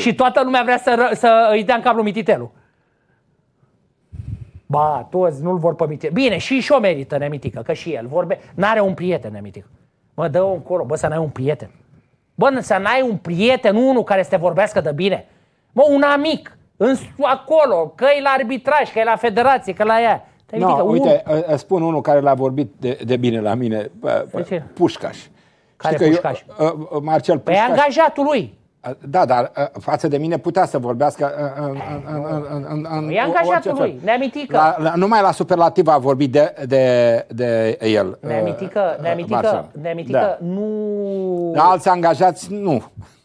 Și toată lumea vrea să, ră- să îi dea în cap lui Mititelu. Ba, toți nu-l vor pe Mititelu. Bine, și și-o merită Nemitică, că și el vorbe. N-are un prieten Nemitică. Mă, dă-o încolo, bă, să n-ai un prieten. Bă, să n-ai un prieten, unul care să te vorbească de bine. Mă, un amic, în, acolo, că e la arbitraj, că e la federație, că la ea. Nemitică, No, un- uite, ă- îți spun unul care l-a vorbit de, de bine la mine, bă, bă, De ce? Pușcaș. Care Știi că Pușcaș? Eu, uh, uh, Marcel Păi e Pușcaș. angajatul lui. Da, dar uh, față de mine putea să vorbească uh, în, în, în, în, în, în E angajatul orice fel. lui, Neamitică. La, la, numai la superlativ a vorbit de, de, de el. uh, Neamitică, uh, Neamitică, Marcel. Neamitică, nu... Da. Alți angajați, nu.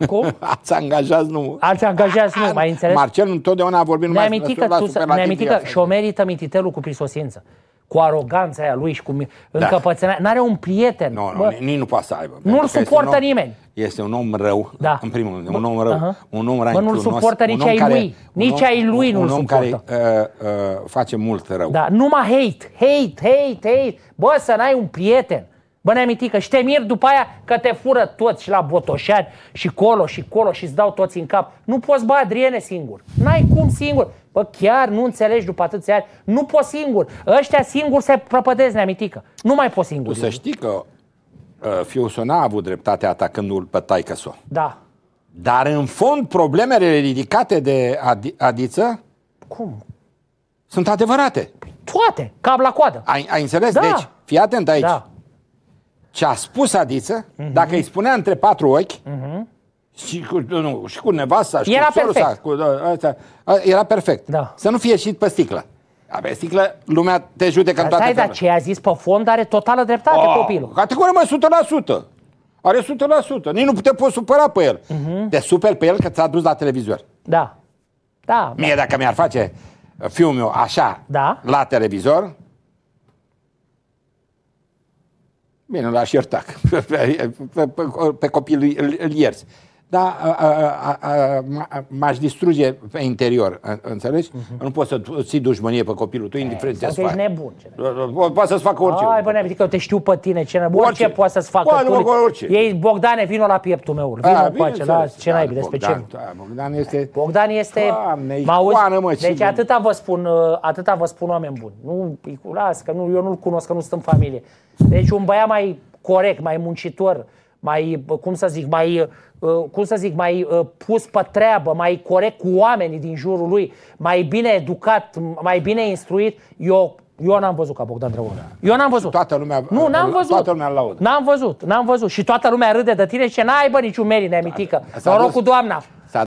Cum? Alți angajați, nu. Alți angajați nu, mai înțeles? Marcel întotdeauna a vorbit numai Neamitică, la tu, să- superlativ neamitică viață. și-o merită mititelul cu prisosință. Cu aroganța aia lui și cu mi- încăpățânarea. N-are un prieten. Nu, nu, bă. nici nu poate să aibă. Nu-l Pentru că este suportă un om- nimeni. Este un om rău, Da. în primul rând, un om rău, Aha. un om Bă, rancunios, nu-l suportă un nici om ai care- lui. un Nici om- ai lui nu-l Un om care suportă. uh, uh, face mult rău. Da, numai hate, hate, hate, hate. Bă, să n-ai un prieten. Bă, neamitică, și te miri după aia că te fură toți și la Botoșani și colo și colo și îți dau toți în cap. Nu poți, bă, Adriene, singur. N-ai cum singur. Bă, chiar nu înțelegi după atâția ani. Nu poți singur. Ăștia singuri se prăpădesc, neamitică. Nu mai poți singur. Tu să știi că uh, fiul său n-a avut dreptate atacându-l pe taică -so. Da. Dar în fond problemele ridicate de Adi- Adiță Cum? sunt adevărate. Toate, cap la coadă. Ai, ai înțeles? Da. Deci, fii atent aici. Da. Ce a spus Adiță, Mhm. dacă îi spunea între patru ochi, și, cu, nu, și cu nevasta, și Era cu sorul perfect. sa, cu, da, astea, a, era perfect. Da. Să nu fie ieșit pe sticlă. A, pe sticlă, lumea te judecă în Dar toate stai, dar felurile. ce a zis pe fond are totală dreptate Oh, copilul. Categorie, mă, 100%. Are 100%. Nici nu te poți supăra pe el. Mhm. Te super pe el că ți-a dus la televizor. Da. Da. Mie dacă mi-ar face uh, fiul meu așa Da. la televizor, bine, l-aș ierta. Pe, pe, pe, pe, pe copil îl, îl ierți. Dar a, a, a, a, m- m-aș distruge pe interior, în- înțelegi? Nu poți să ții dușmănie pe copilul tău, indiferent ce Sau să că ești faci. nebun. ce Po- Poate să-ți facă orice. Ai, bă, neamitică, că eu te știu pe tine, ce nebun. Orice, Orice. poate să-ți facă. Poate, tu. mă, cu orice. Ei, Bogdane, vino la pieptul meu. Vino Da, cu pace, da, bineînțeles. ce naibii, Da, despre Bogdan, ce? Da, Bogdan este... Bogdan este... Doamne, mă auzi? icoană, mă, ce deci bun. atâta vă spun, uh, atâta vă spun oameni buni. Nu, las, că nu, eu nu-l cunosc, că nu sunt în familie. Deci un băiat mai corect, mai muncitor, mai, bă, cum să zic, mai, uh, cum să zic, mai uh, pus pe treabă, mai corect cu oamenii din jurul lui, mai bine educat, mai bine instruit, eu eu n-am văzut ca Bogdan Drăgoi. Eu n-am văzut. Toată lumea- Nu, n-am văzut. toată lumea îl laudă. N-am văzut, n-am văzut. Și toată lumea râde de tine și n-ai, bă, niciun merit, neamitică. S-a Noroc dus- cu doamna.